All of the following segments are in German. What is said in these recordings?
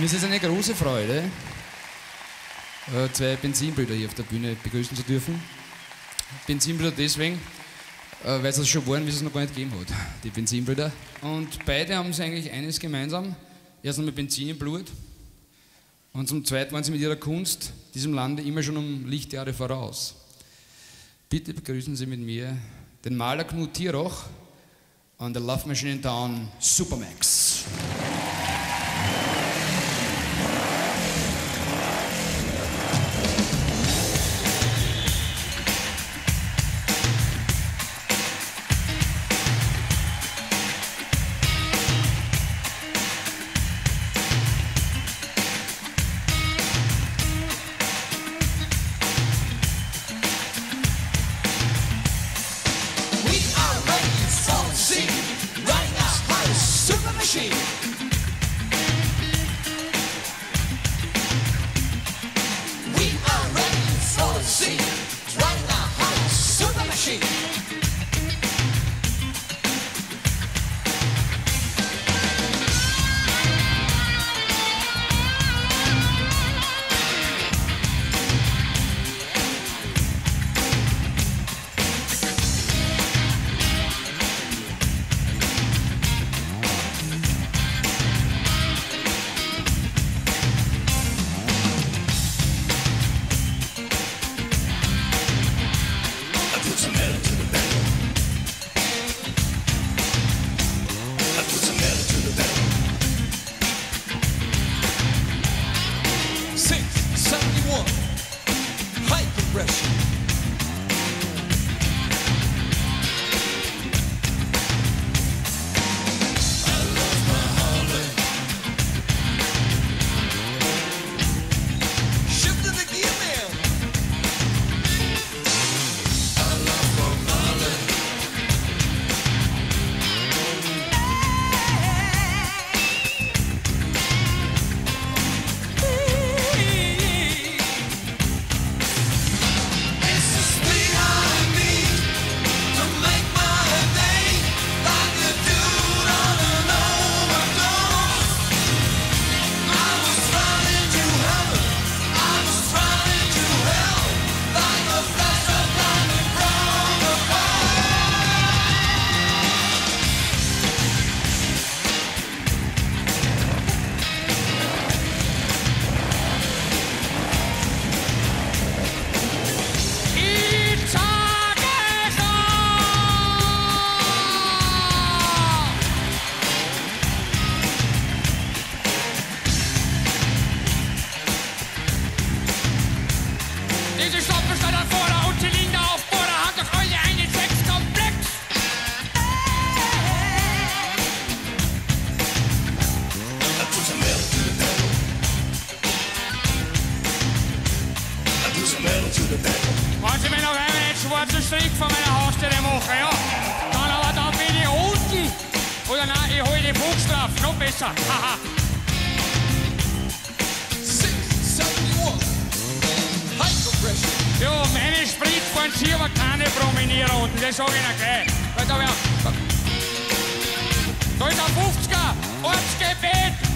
Mir ist es eine große Freude, äh, zwei Benzinbrüder hier auf der Bühne begrüßen zu dürfen. Benzinbrüder deswegen, äh, weil es das schon waren, wie es es noch gar nicht gegeben hat, die Benzinbrüder. Und beide haben es eigentlich eines gemeinsam. Erstens mit Benzin im Blut und zum Zweiten waren sie mit ihrer Kunst diesem Lande immer schon um Lichtjahre voraus. Bitte begrüßen Sie mit mir den Maler Knut Tieroch und der Love Machine in Town Supermax. Buchstrafe, noch besser. Haha. 671. High compression. Ja, meine Sprit fahren Sie aber keine Promenierrunden, das sag ich Ihnen gleich. Da, da ist ein 50er, Ortsgebet.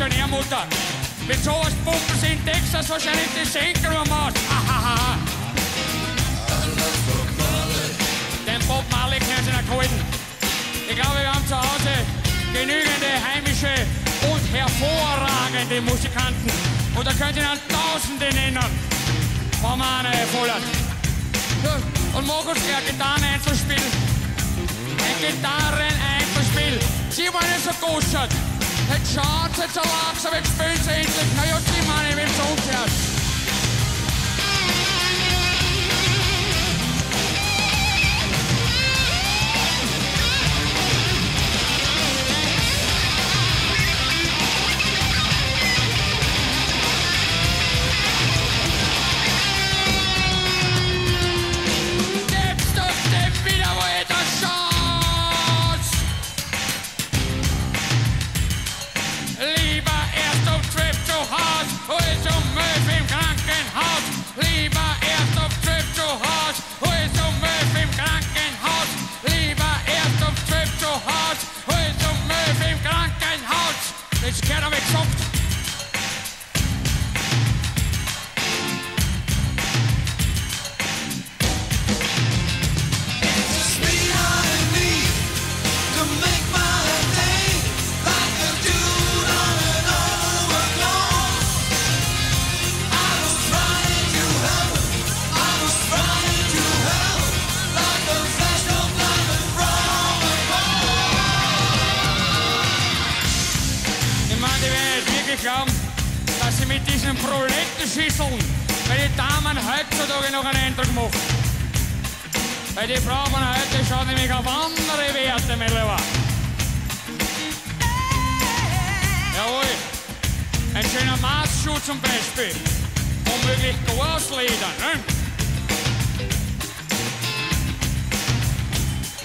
Alleiner Stationärmutter. Mit sowas pumpen sie in Texas wahrscheinlich die Senkelmaus. Ahaha. Den Bob Marley können sie noch halten. Ich glaube, wir haben zu Hause genügende heimische und hervorragende Musikanten. Und da könnt ihr dann Tausende nennen. Wenn man eine. Ja, und mag uns gleich Gitarren einzuspielen. Gitarren eingespielt. Sie waren nicht so. Jetzt schaut jetzt so langsam, jetzt spielen sie endlich. Na ja, sie meine, wem es umfährt. Gibst Das gehört aber gesagt. Werden jetzt wirklich glauben, dass sie mit diesen Prolettenschüsseln bei den Damen heutzutage noch einen Eindruck machen. Weil die Frauen heute schauen nämlich auf andere Werte, mein Lieber. Jawohl. Ein schöner Maßschuh zum Beispiel. Womöglich Glasleder, ne?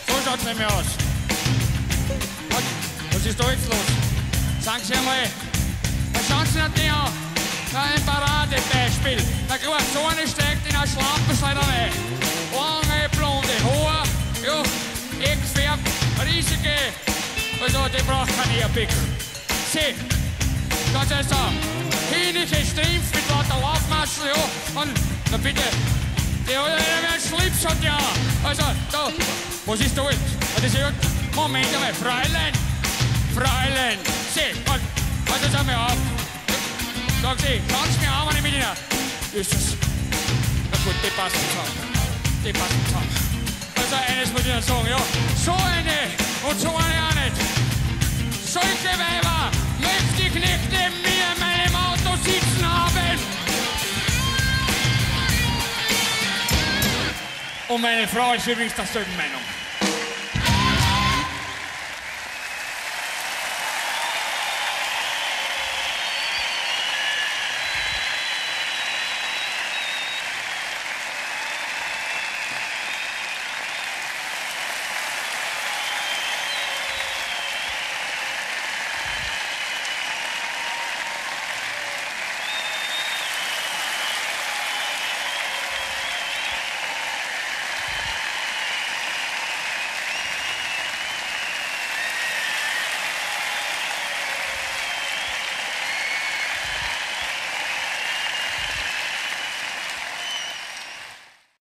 So schaut's nämlich aus. Was ist da jetzt los? Sagen Sie einmal, was schauen Sie nicht an? Da ein Paradebeispiel. Na klar, so eine steigt in eine Schlampenschneiderei. Lange blonde Haare, ja, eingefärbt, riesige, also die braucht kein Ehrpick. Sie, ganz also, hinige Strimpf mit lauter Laufmaschen, ja, und, na bitte, die hat ja einen Schlips hat ja. Also, da, was ist da jetzt? Das ist Moment einmal, Fräulein, Fräulein, Sie, halt, halt jetzt einmal auf. Sagen Sie, schauen Sie mir an, wenn ich mit Ihnen. Ist das? Na gut, die passen zusammen. Die passen zusammen. Also eines muss ich Ihnen sagen, ja. So eine und so eine auch nicht. Solche Weiber möchte ich nicht neben mir in meinem Auto sitzen haben. Und meine Frau ist übrigens derselben Meinung.